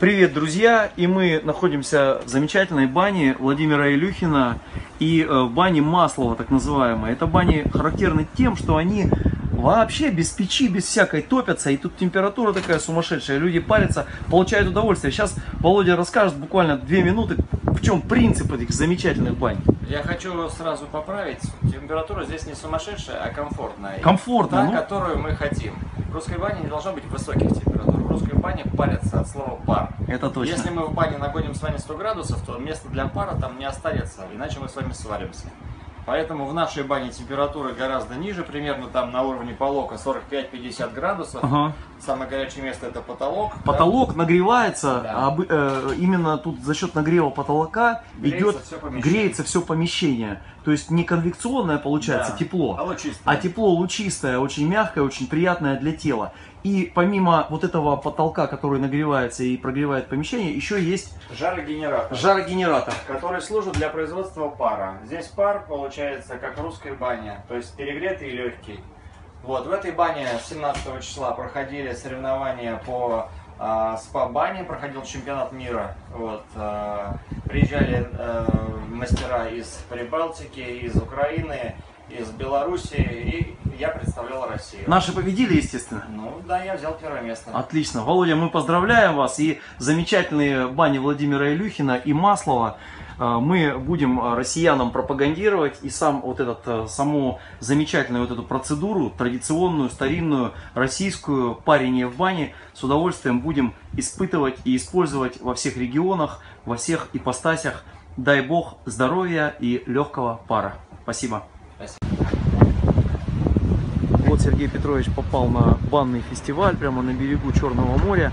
Привет, друзья! И мы находимся в замечательной бане Владимира Илюхина и э, в бане Маслова, так называемой. Это бани характерны тем, что они вообще без печи, без всякой топятся, и тут температура такая сумасшедшая, люди парятся, получают удовольствие. Сейчас Володя расскажет буквально две минуты, в чем принцип этих замечательных бань. Я хочу сразу поправить, температура здесь не сумасшедшая, а комфортная. Комфортно, Та, ну. которую мы хотим. В русской бане не должно быть высоких температур. Бане парятся от слова пар. Это точно. Если мы в бане находим с вами 100 градусов, то места для пара там не останется, иначе мы с вами сваримся. Поэтому в нашей бане температура гораздо ниже, примерно там на уровне полока 45-50 градусов. Ага. Самое горячее место это потолок. да. Потолок нагревается, Да. а э, именно тут за счет нагрева потолка Греется идет, помещение. греется все помещение. То есть не конвекционное получается Да. тепло, А вот чисто. а тепло лучистое, очень мягкое, очень приятное для тела. И помимо вот этого потолка, который нагревается и прогревает помещение, еще есть Жарогенератор. жарогенератор. который служит для производства пара. Здесь пар получается как в русской бане, то есть перегретый и легкий. Вот, в этой бане 17 числа проходили соревнования по а, спа-бане, проходил чемпионат мира. Вот, а, приезжали а, мастера из Прибалтики, из Украины, из Белоруссии, и я представлял Россию. Наши победили, естественно. Ну да, я взял первое место. Отлично. Володя, мы поздравляем вас. И замечательные бани Владимира Илюхина и Маслова э, мы будем э, россиянам пропагандировать. И сам вот этот, э, саму замечательную вот эту процедуру, традиционную, старинную, российскую парение в бане с удовольствием будем испытывать и использовать во всех регионах, во всех ипостасях. Дай Бог здоровья и легкого пара. Спасибо. Вот Сергей Петрович попал на банный фестиваль прямо на берегу Черного моря.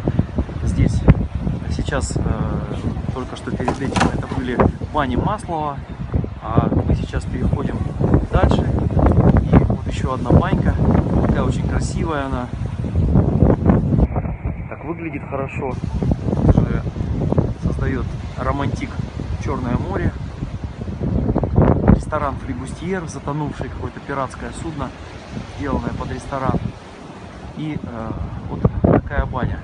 Здесь сейчас, э, только что перед этим, это были бани Маслова. А мы сейчас переходим дальше. И вот еще одна банька. Такая очень красивая она. Так выглядит хорошо. Уже создает романтик Черное море. Ресторан Флибустьер, затонувший какое-то пиратское судно, сделанное под ресторан. И э, вот такая баня.